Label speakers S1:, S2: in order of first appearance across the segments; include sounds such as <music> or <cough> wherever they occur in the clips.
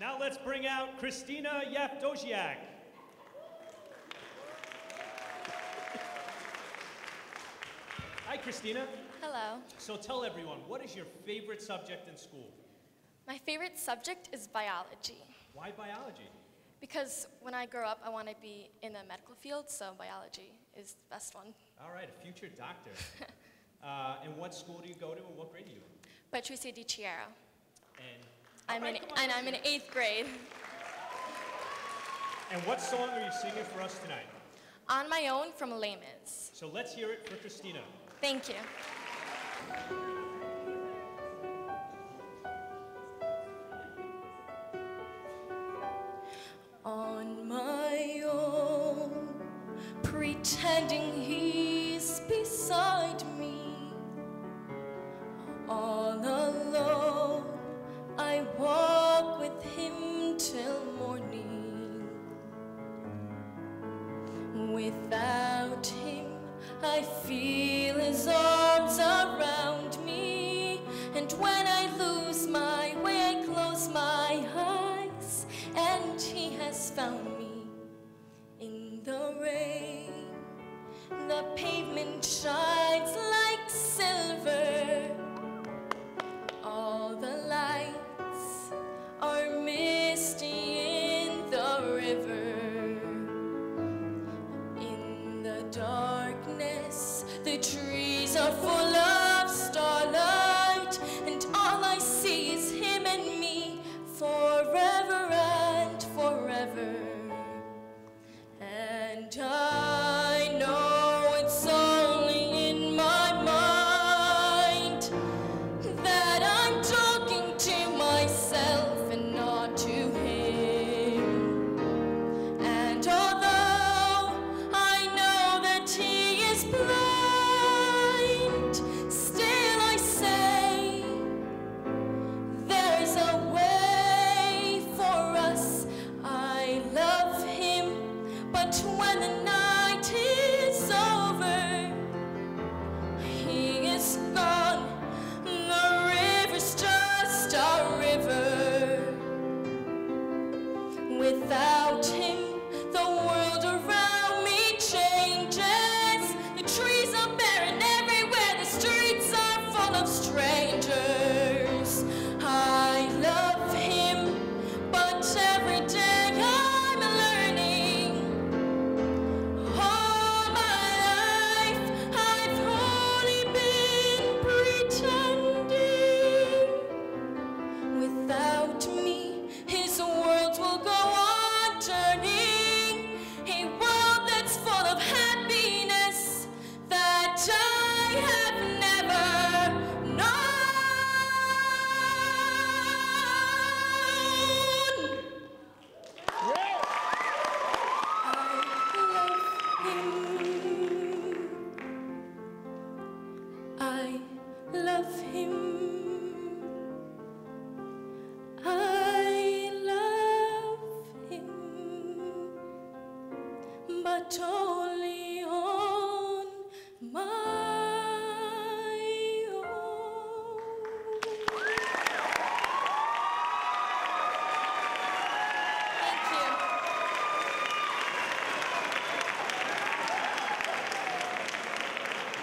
S1: Now let's bring out Christina Yavdoshnyak. Hi, Christina.
S2: Hello.
S1: So tell everyone, what is your favorite subject in school?
S2: My favorite subject is biology
S1: Why biology?
S2: because when I grow up, I want to be in the medical field, so biology is the best one.
S1: All right, a future doctor. <laughs> uh, and what school do you go to and what grade are you in?
S2: Patricia Di Chiara.
S1: And,
S2: I'm in,
S1: right, on,
S2: and I'm in eighth grade.
S1: And what song are you singing for us tonight?
S2: On my own from Mis.
S1: So let's hear it for Christina.
S2: Thank you. On my own, pretending Without him, I feel his arms around me. And when I lose my way, I close my eyes, and he has found me in the rain. The pavement shines Only on my own. Thank you.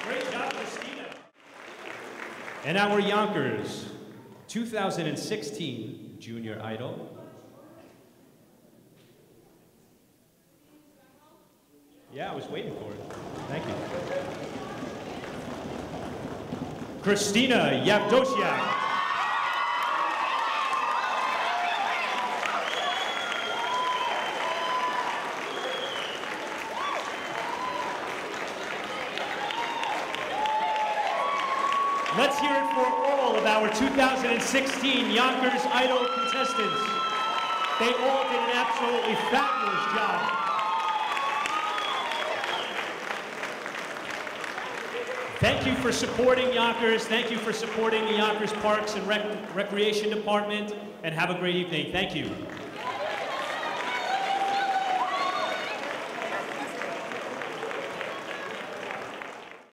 S1: Great job, Christina. And our Yonkers 2016 Junior Idol. Yeah, I was waiting for it. Thank you. Christina Yavdoshnyak. Let's hear it for all of our 2016 Yonkers Idol contestants. They all did an absolutely fabulous job. Thank you for supporting Yonkers. Thank you for supporting the Yonkers Parks and Rec- Recreation Department. And have a great evening. Thank you.